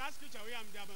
saa scripture wei a mede ama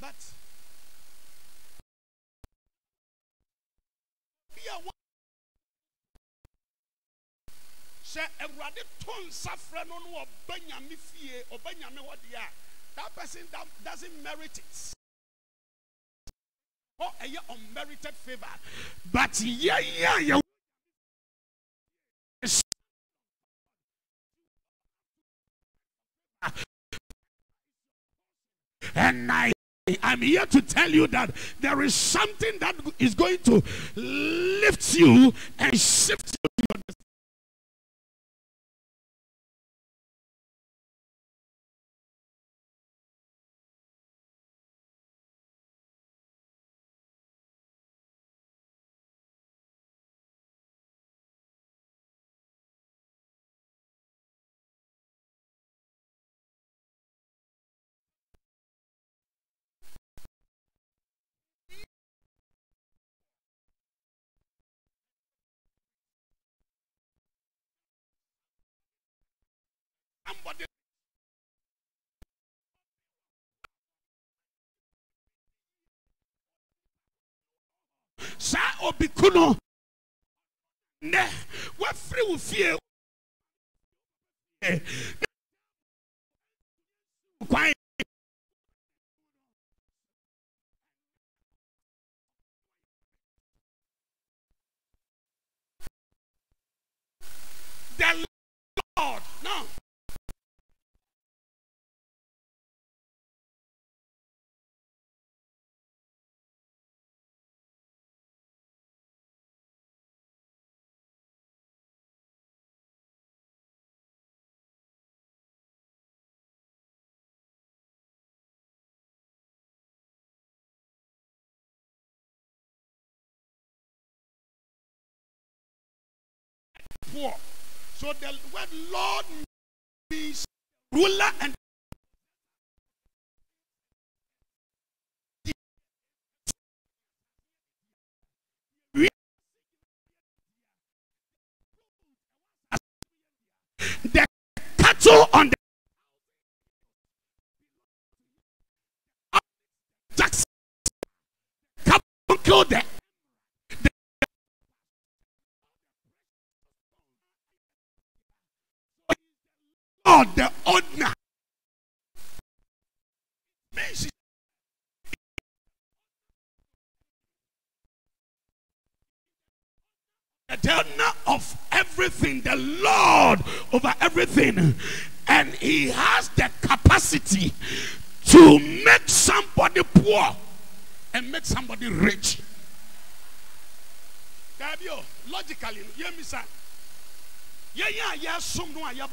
but bi a wa sɛ awurade to nsa frɛ no no ɔba nyame fie ɔba nyame hɔ deɛ a that person that doesn't merit it ɔ ɛyɛ unmerited favor but yɛyɛ a yɛ And I I'm here to tell you that there is something that is going to lift you and shift you Somebody saa obi kuno nnɛ wafiri wo fie. Eh, Kwan. The lord no So the word Lord means ruler and the cattle on the Jackson kill the God, the owner. The owner of everything, the Lord over everything. And he has the capacity to make somebody poor and make somebody rich. Logically, hear me, sir. Yeah, yeah, yeah, some no, I have.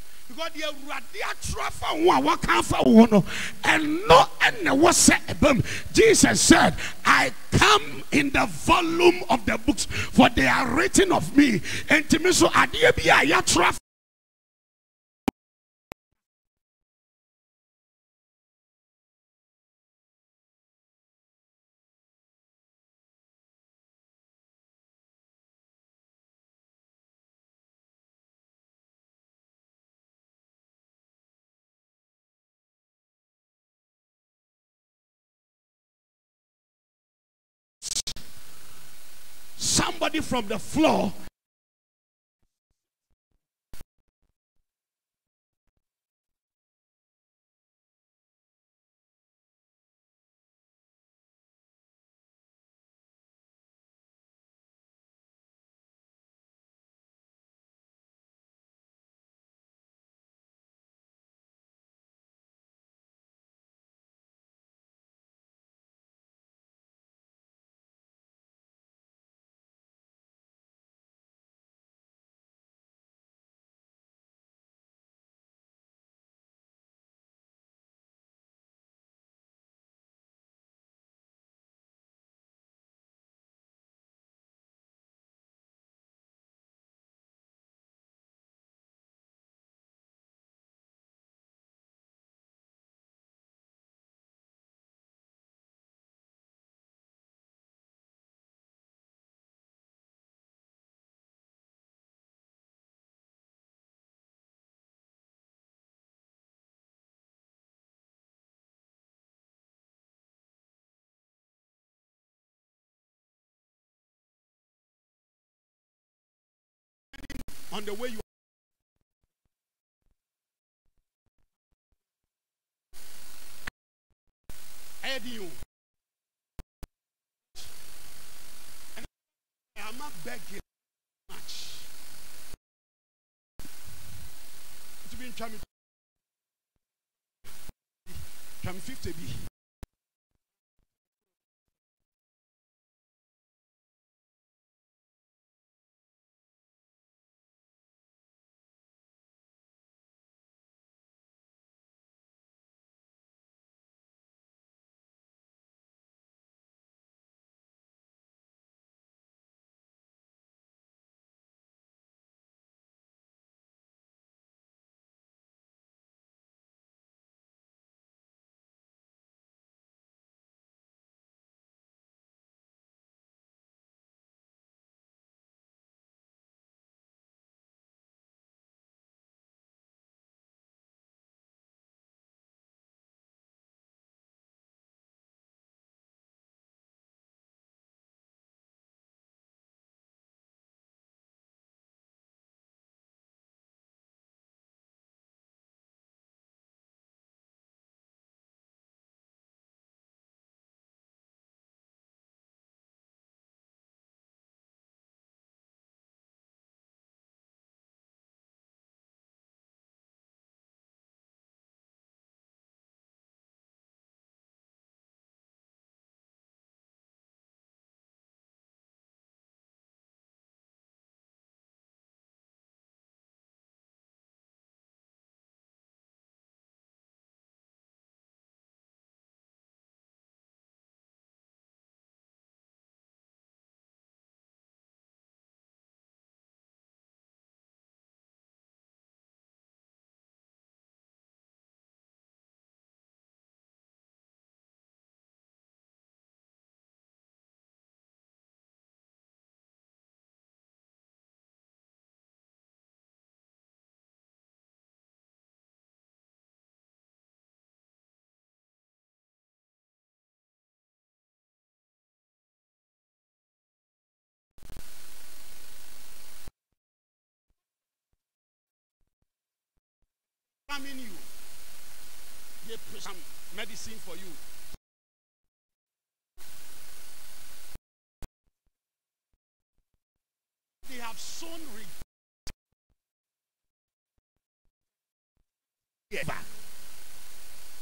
because the awurade atwerɛ afa ho a wɔka afa ho no ɛno ɛna wɔ sɛ jesus said i come in the volume of the books for they are written of me. Ntumi so adeɛ bi a yɛatwerɛ somebody from the floor. On the way you heading you. And I'm not begging much. To be in Chami 50 B. examine you. They put some medicine for you. They have sown re-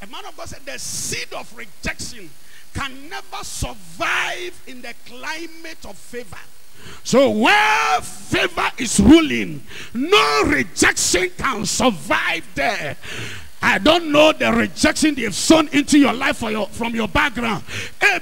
A man of God said the seed of rejection can never survive in the climate of favor. So where favor is ruling, no rejection can survive there. I don't know the rejection they've sown into your life your, from your background. Eh,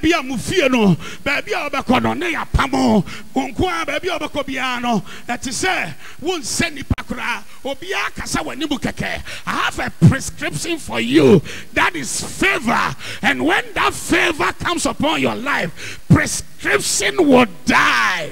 keke. I have a prescription for you. That is favor. And when that favor comes upon your life, prescription will die.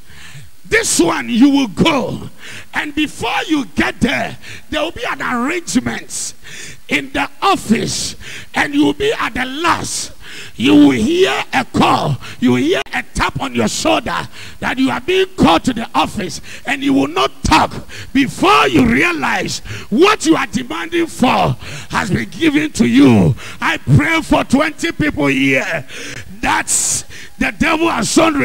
This one you will go, and before you get there, there will be an arrangement in the office, and you will be at the last. You will hear a call, you will hear a tap on your shoulder that you are being called to the office, and you will not talk before you realize what you are demanding for has been given to you. I pray for 20 people here. That's the devil has shown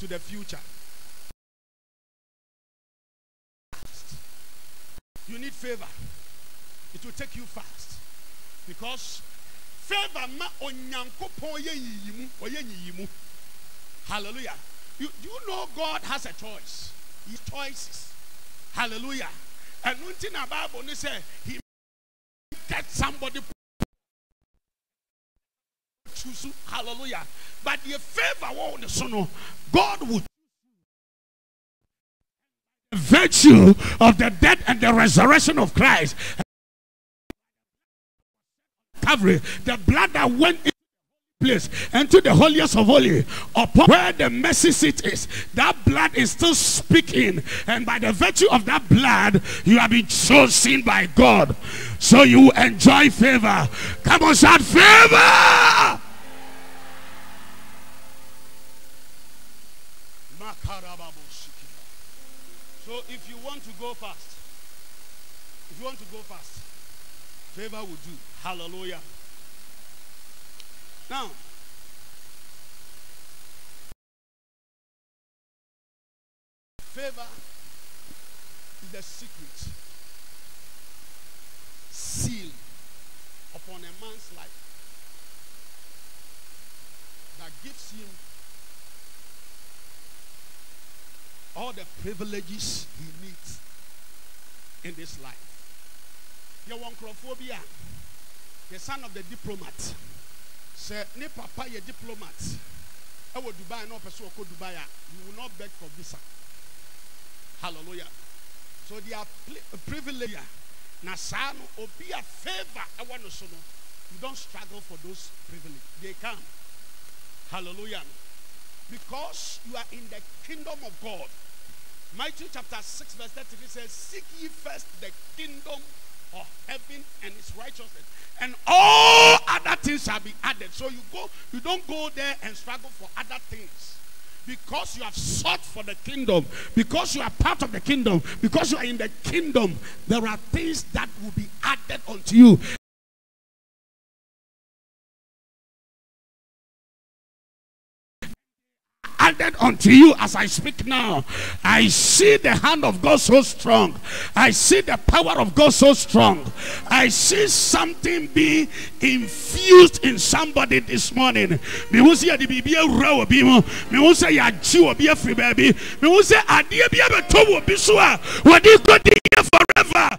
to the future. You need favor. It will take you fast. Because favor ma onyankopon ye yiyimu oye. Hallelujah. You, do you know God has a choice? His choices. Hallelujah. And one thing about Bible say he get somebody choose hallelujah. But the favor on son of God would virtue of the death and the resurrection of Christ. Calvary, the blood that went in place into the holiest of holy upon where the mercy seat is. That blood is still speaking. And by the virtue of that blood you have been chosen by god. So you enjoy favor. Come on shout favor So if you want to go fast, if you want to go fast, favor will do. Hallelujah. Now, favor is the secret seal upon a man's life that gives him all the privileges he needs in this life. You're one crophobia. The son of the diplomat. Say, ne papa ye diplomat. I will Dubai, no person will Dubai. Ah, you will not beg for visa. Hallelujah. So they are privilege. Ah, na sano obi a favor. I want to know. You don't struggle for those privileges. They come. Hallelujah. Because you are in the kingdom of God. Matthew chapter 6, verse 33 says, Seek ye first the kingdom of heaven and its righteousness, and all other things shall be added. So you go, you don't go there and struggle for other things. Because you have sought for the kingdom, because you are part of the kingdom, because you are in the kingdom, there are things that will be added unto you. Added unto you as I speak now. I see the hand of God so strong. I see the power of God so strong. I see something be infused in somebody this morning. Me who say the bibi awura obi mo. Me who say ya ji obi afri baby. Me who say adie bi abeto obi so a wodi go di forever.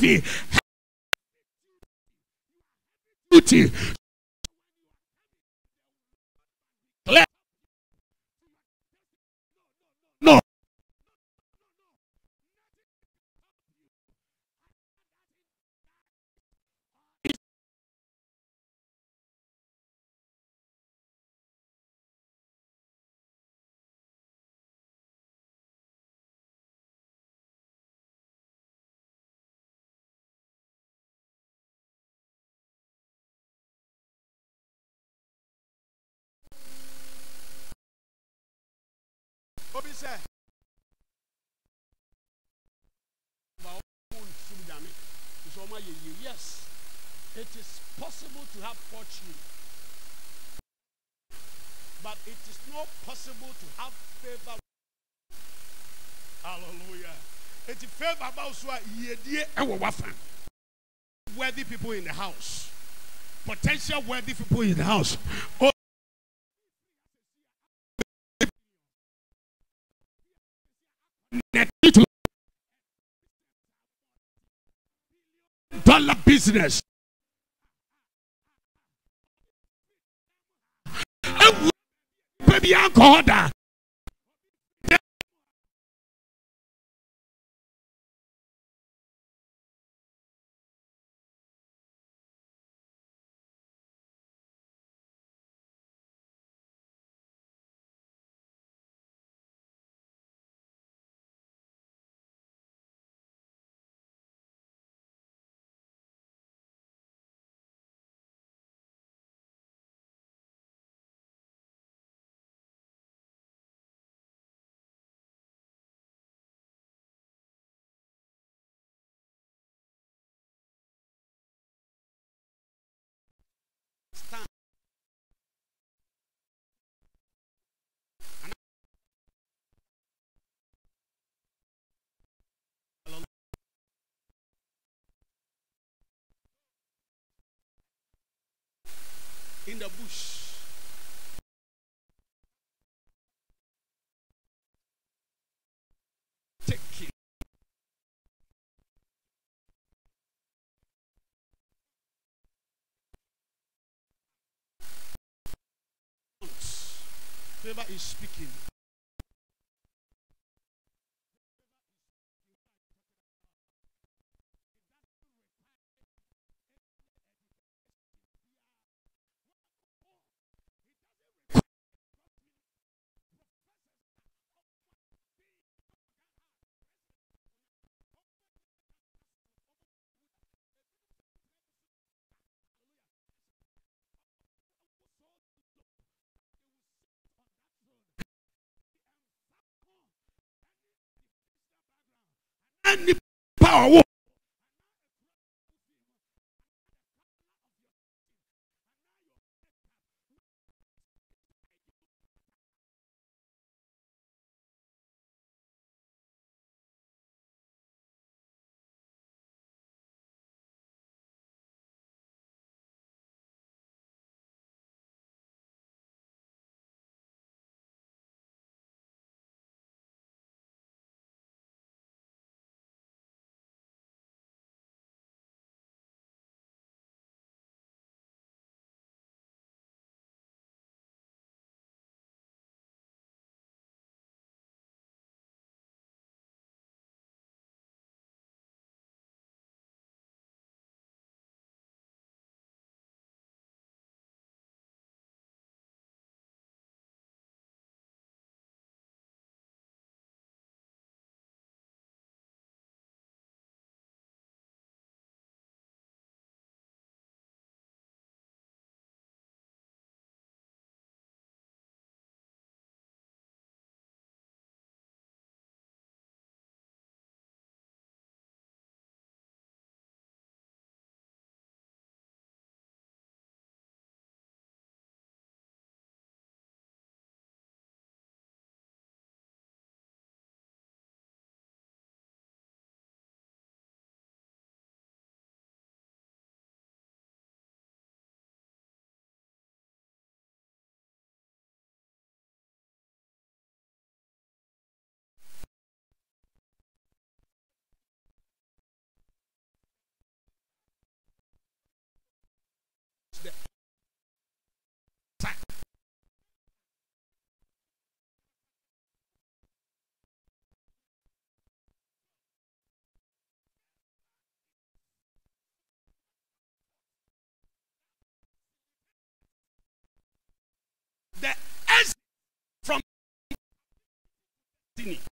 Heavy possible to have fortune. But it is not possible to have favor. Hallelujah. Eti favor ba so a yiedie ɛwɔ wafa. Worthy people in the house. Potential worthy people in the house. Oh, dollar business. Baby alcohol da. The bush. Favor is speaking. Nipa a ɔwɔ destiny.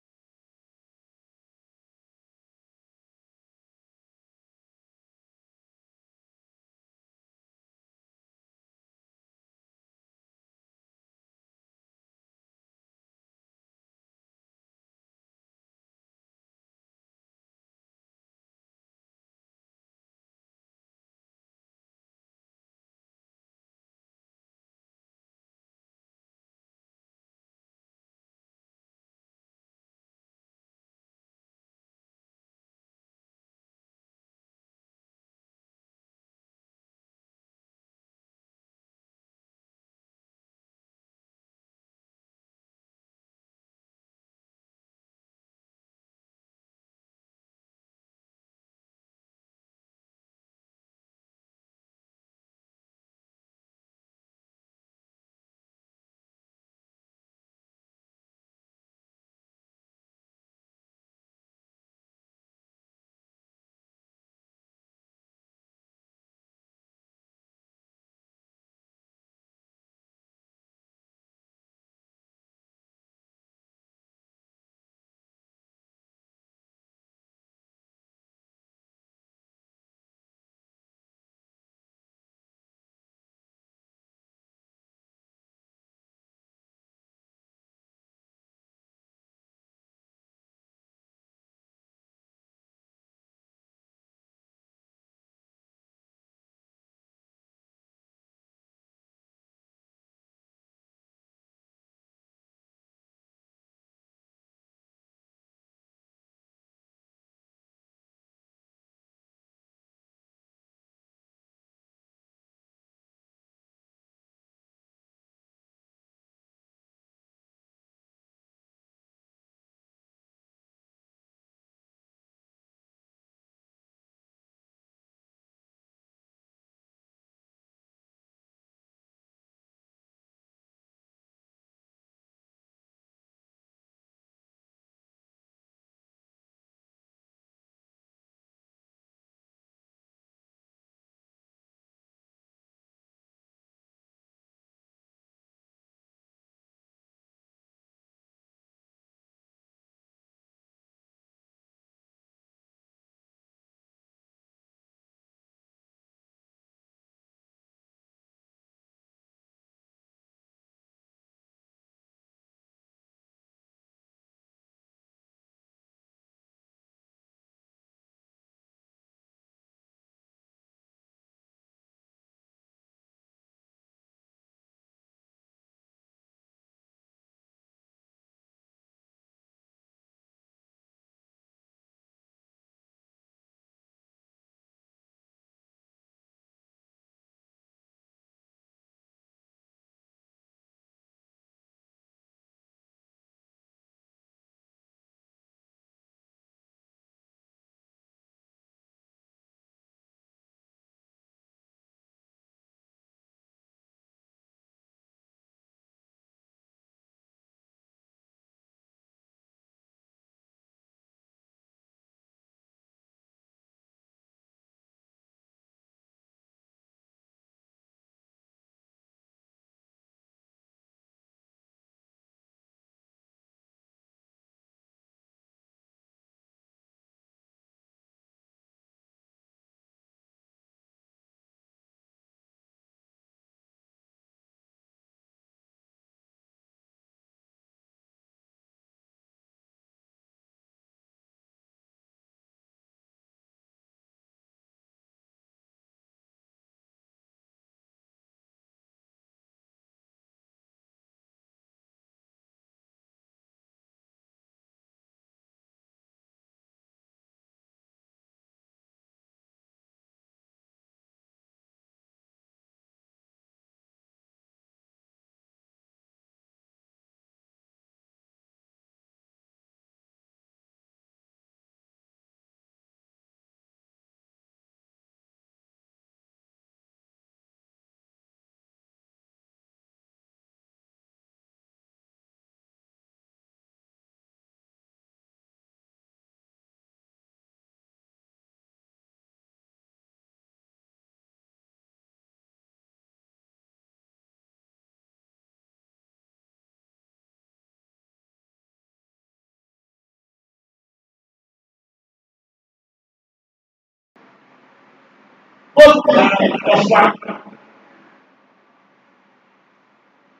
Just one.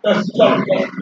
Just one.